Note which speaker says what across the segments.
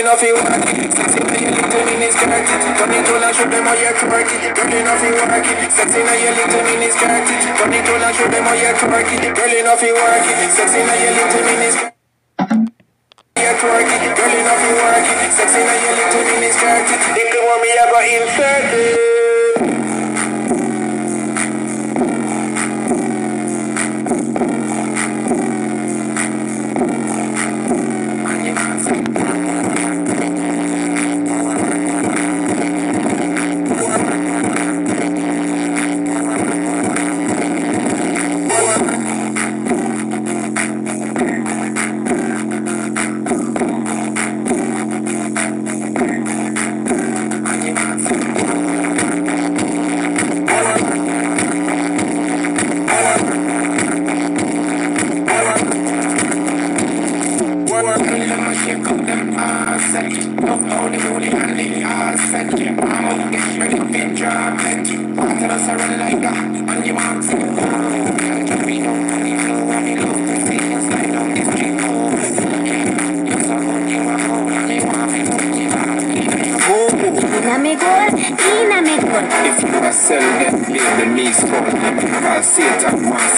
Speaker 1: enough you work it. Sexy now your little mini skirt it. Turn it on and show them how you twerk it. Girl enough you work it. Sexy now your little mini skirt it. Turn it on and show them how you twerk it. Girl enough you work it. Sexy now your little mini skirt. Twerk it. Girl enough you work it. Sexy now your little mini skirt it. Little mommy I got insert it.
Speaker 2: Díname gol, díname gol.
Speaker 3: If you a sell them, leave the them. I'll see I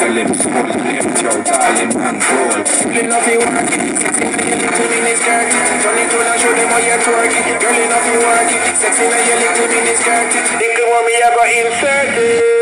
Speaker 3: out all them and roll.
Speaker 1: You now your little mini skirt it. Twerk. Girl you work it. Sexy now your little mini skirt it. Little
Speaker 3: me, I
Speaker 1: got insert